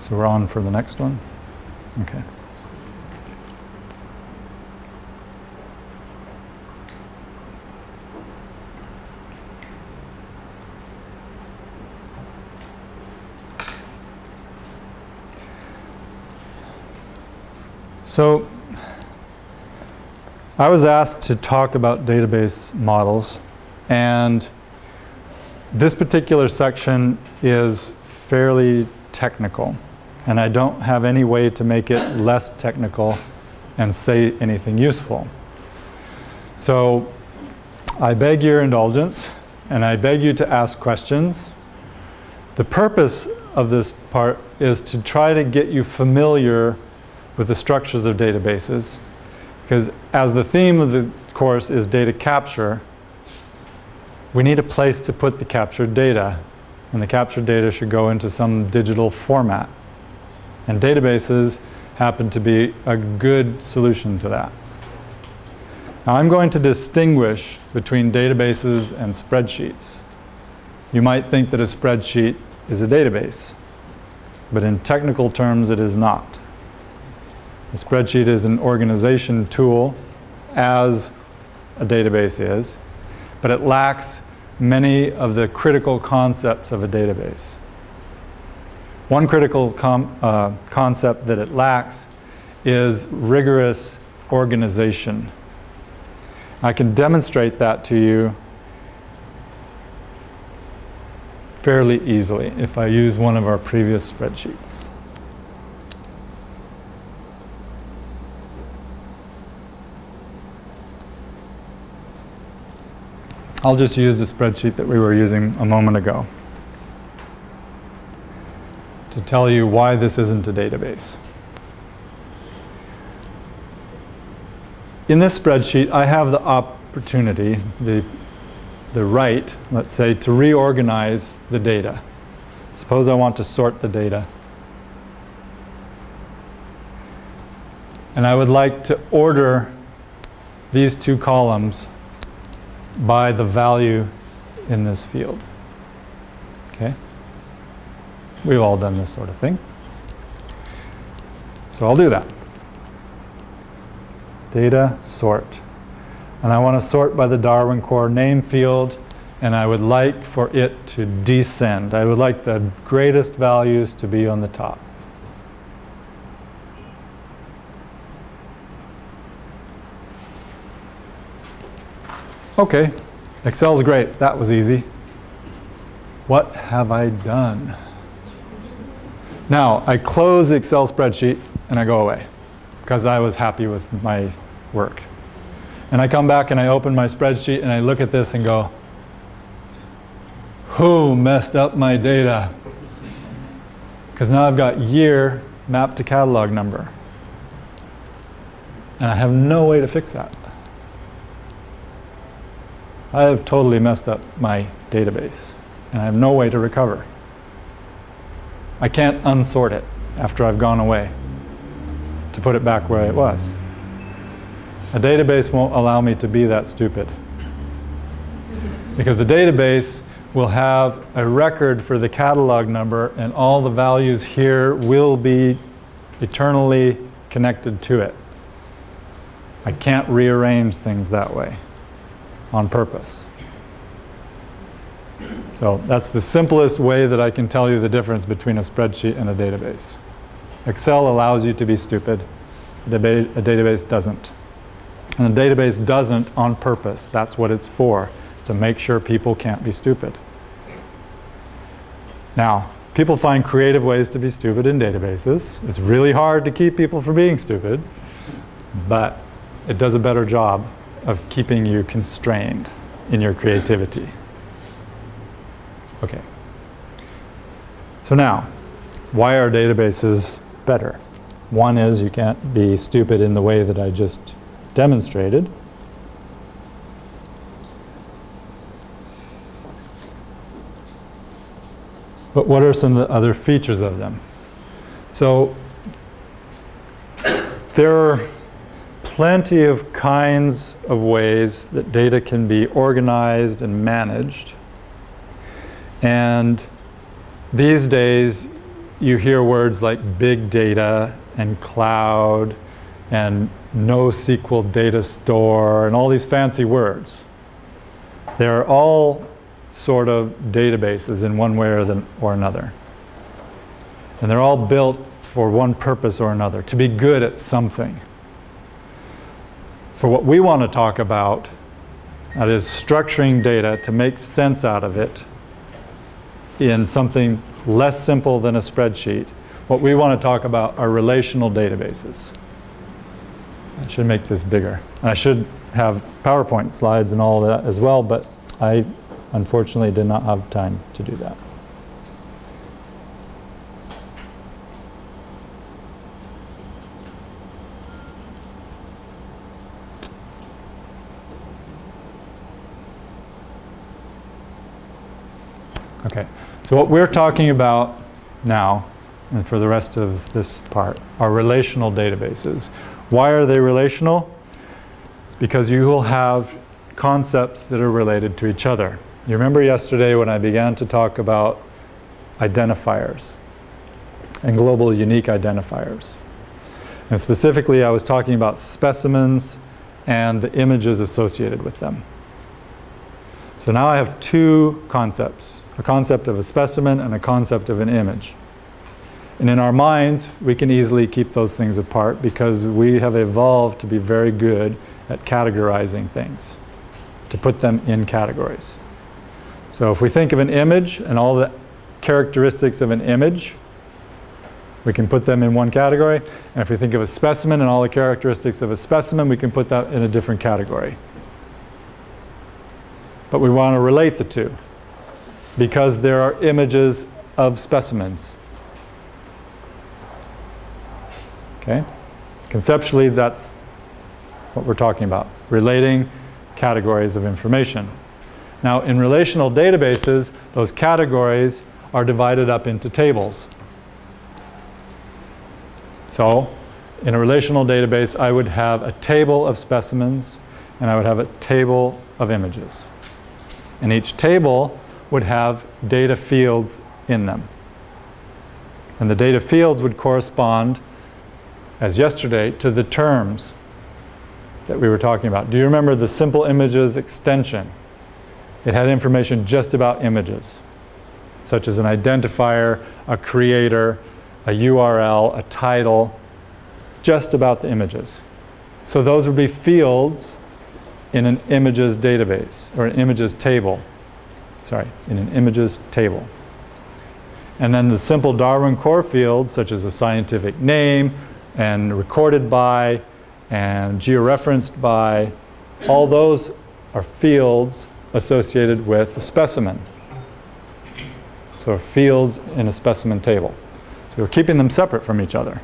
So we're on for the next one? Okay. So I was asked to talk about database models and this particular section is fairly technical and I don't have any way to make it less technical and say anything useful. So I beg your indulgence and I beg you to ask questions. The purpose of this part is to try to get you familiar with the structures of databases. Because as the theme of the course is data capture, we need a place to put the captured data. And the captured data should go into some digital format. And databases happen to be a good solution to that. Now I'm going to distinguish between databases and spreadsheets. You might think that a spreadsheet is a database, but in technical terms it is not. A spreadsheet is an organization tool as a database is, but it lacks many of the critical concepts of a database. One critical uh, concept that it lacks is rigorous organization. I can demonstrate that to you fairly easily if I use one of our previous spreadsheets. I'll just use the spreadsheet that we were using a moment ago to tell you why this isn't a database. In this spreadsheet, I have the opportunity, the, the right, let's say, to reorganize the data. Suppose I want to sort the data. And I would like to order these two columns by the value in this field. Okay? We've all done this sort of thing. So I'll do that. Data sort. And I want to sort by the Darwin Core name field and I would like for it to descend. I would like the greatest values to be on the top. Okay, Excel's great. That was easy. What have I done? Now, I close the Excel spreadsheet and I go away because I was happy with my work. And I come back and I open my spreadsheet and I look at this and go, who messed up my data? Because now I've got year mapped to catalog number. And I have no way to fix that. I have totally messed up my database and I have no way to recover. I can't unsort it after I've gone away to put it back where it was. A database won't allow me to be that stupid. Because the database will have a record for the catalog number and all the values here will be eternally connected to it. I can't rearrange things that way on purpose. So that's the simplest way that I can tell you the difference between a spreadsheet and a database. Excel allows you to be stupid. A, database doesn't. And a database doesn't on purpose. That's what it's for, is to make sure people can't be stupid. Now, people find creative ways to be stupid in databases. It's really hard to keep people from being stupid, but it does a better job of keeping you constrained in your creativity. Okay. So now, why are databases better? One is you can't be stupid in the way that I just demonstrated. But what are some of the other features of them? So there are plenty of kinds of ways that data can be organized and managed. And these days, you hear words like big data and cloud and NoSQL data store and all these fancy words. They're all sort of databases in one way or, the, or another. And they're all built for one purpose or another, to be good at something. For what we want to talk about, that is structuring data to make sense out of it in something less simple than a spreadsheet. What we want to talk about are relational databases. I should make this bigger. I should have PowerPoint slides and all that as well, but I unfortunately did not have time to do that. Okay, so what we're talking about now, and for the rest of this part, are relational databases. Why are they relational? It's because you will have concepts that are related to each other. You remember yesterday when I began to talk about identifiers and global unique identifiers. And specifically, I was talking about specimens and the images associated with them. So now I have two concepts, a concept of a specimen and a concept of an image. And in our minds, we can easily keep those things apart because we have evolved to be very good at categorizing things, to put them in categories. So if we think of an image and all the characteristics of an image, we can put them in one category. And if we think of a specimen and all the characteristics of a specimen, we can put that in a different category. But we want to relate the two because there are images of specimens. Okay? Conceptually, that's what we're talking about, relating categories of information. Now, in relational databases, those categories are divided up into tables. So, in a relational database, I would have a table of specimens and I would have a table of images. And each table would have data fields in them. And the data fields would correspond as yesterday, to the terms that we were talking about. Do you remember the simple images extension? It had information just about images, such as an identifier, a creator, a URL, a title, just about the images. So those would be fields in an images database, or an images table. Sorry, in an images table. And then the simple Darwin core fields, such as a scientific name, and recorded by and georeferenced by, all those are fields associated with a specimen. So fields in a specimen table. So we're keeping them separate from each other.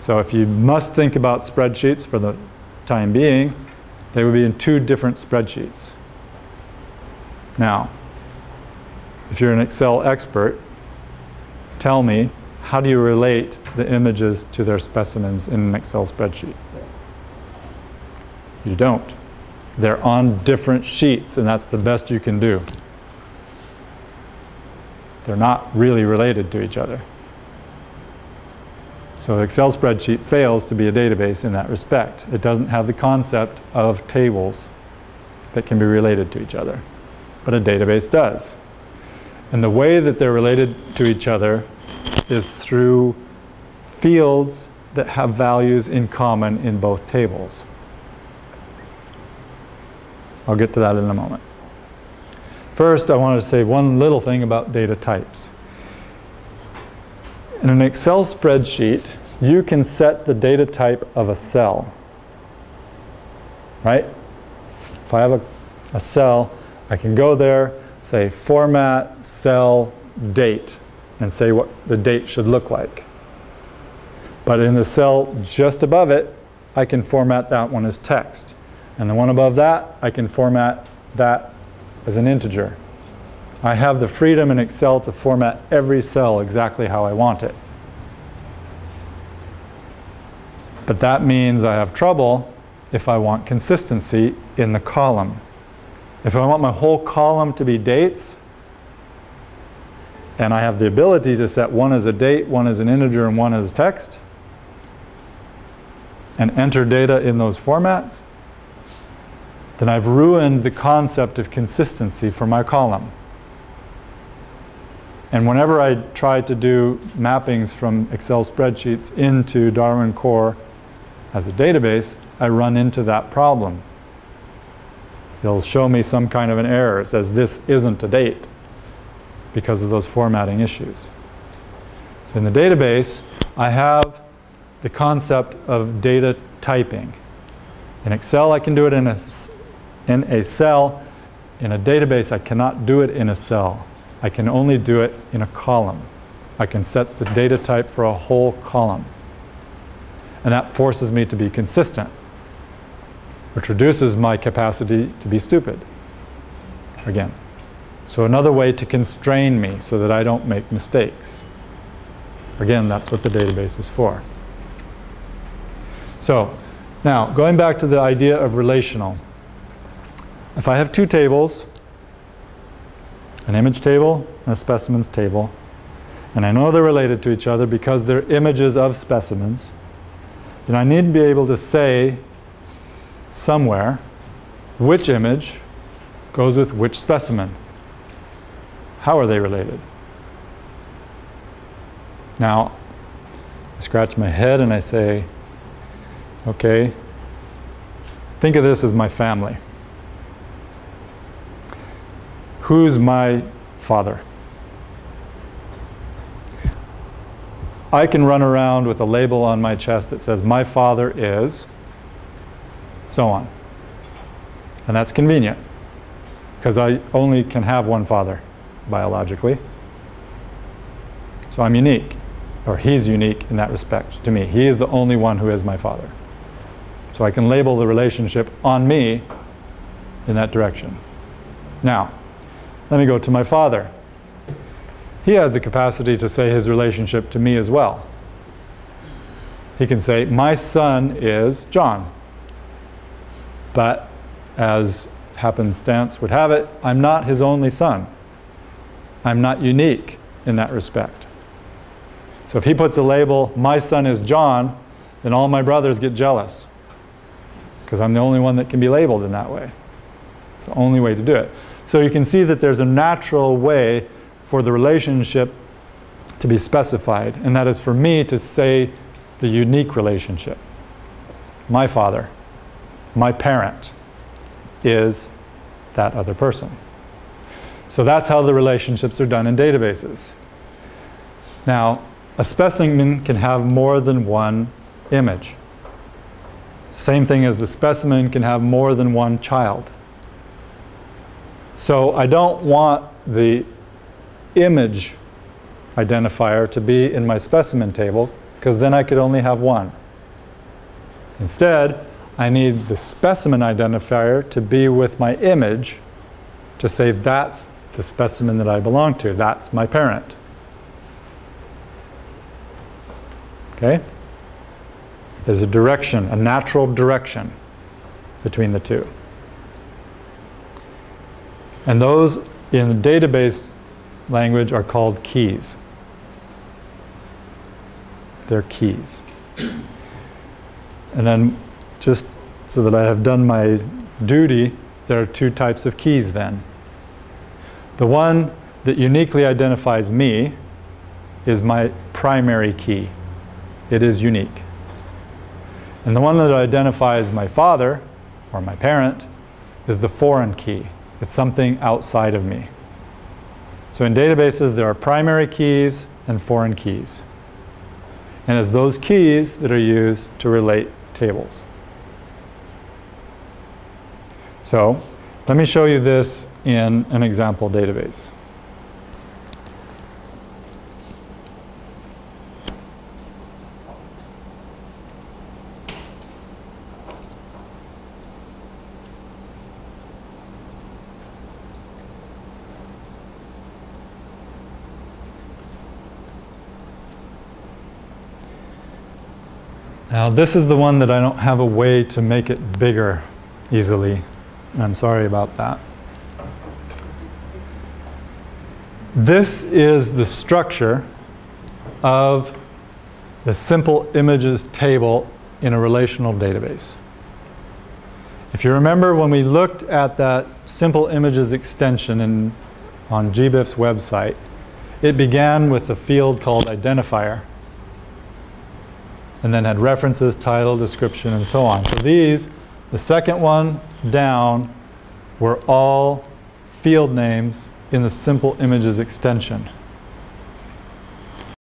So if you must think about spreadsheets for the time being, they would be in two different spreadsheets. Now, if you're an Excel expert, tell me how do you relate the images to their specimens in an Excel spreadsheet? You don't. They're on different sheets, and that's the best you can do. They're not really related to each other. So Excel spreadsheet fails to be a database in that respect. It doesn't have the concept of tables that can be related to each other, but a database does. And the way that they're related to each other is through fields that have values in common in both tables. I'll get to that in a moment. First, I want to say one little thing about data types. In an Excel spreadsheet, you can set the data type of a cell. Right? If I have a, a cell, I can go there, say format, cell, date and say what the date should look like. But in the cell just above it, I can format that one as text. And the one above that, I can format that as an integer. I have the freedom in Excel to format every cell exactly how I want it. But that means I have trouble if I want consistency in the column. If I want my whole column to be dates, and I have the ability to set one as a date, one as an integer, and one as text, and enter data in those formats, then I've ruined the concept of consistency for my column. And whenever I try to do mappings from Excel spreadsheets into Darwin Core as a database, I run into that problem. It'll show me some kind of an error. It says this isn't a date because of those formatting issues. So in the database, I have the concept of data typing. In Excel, I can do it in a, in a cell. In a database, I cannot do it in a cell. I can only do it in a column. I can set the data type for a whole column. And that forces me to be consistent, which reduces my capacity to be stupid. Again. So another way to constrain me so that I don't make mistakes. Again, that's what the database is for. So now, going back to the idea of relational. If I have two tables, an image table and a specimens table, and I know they're related to each other because they're images of specimens, then I need to be able to say somewhere which image goes with which specimen. How are they related? Now, I scratch my head and I say, okay, think of this as my family. Who's my father? I can run around with a label on my chest that says, my father is, so on. And that's convenient, because I only can have one father biologically. So I'm unique, or he's unique in that respect to me. He is the only one who is my father. So I can label the relationship on me in that direction. Now, let me go to my father. He has the capacity to say his relationship to me as well. He can say, My son is John. But as happenstance would have it, I'm not his only son. I'm not unique in that respect. So if he puts a label, my son is John, then all my brothers get jealous. Because I'm the only one that can be labeled in that way. It's the only way to do it. So you can see that there's a natural way for the relationship to be specified, and that is for me to say the unique relationship. My father, my parent, is that other person. So that's how the relationships are done in databases. Now, a specimen can have more than one image. Same thing as the specimen can have more than one child. So I don't want the image identifier to be in my specimen table because then I could only have one. Instead, I need the specimen identifier to be with my image to say that's the specimen that I belong to. That's my parent. Okay? There's a direction, a natural direction between the two. And those in the database language are called keys. They're keys. And then just so that I have done my duty, there are two types of keys then. The one that uniquely identifies me is my primary key. It is unique. And the one that identifies my father or my parent is the foreign key. It's something outside of me. So in databases, there are primary keys and foreign keys. And it's those keys that are used to relate tables. So let me show you this in an example database. Now this is the one that I don't have a way to make it bigger easily. I'm sorry about that. This is the structure of the simple images table in a relational database. If you remember when we looked at that simple images extension in, on GBIF's website, it began with a field called identifier and then had references, title, description, and so on. So these, the second one down, were all field names in the simple images extension.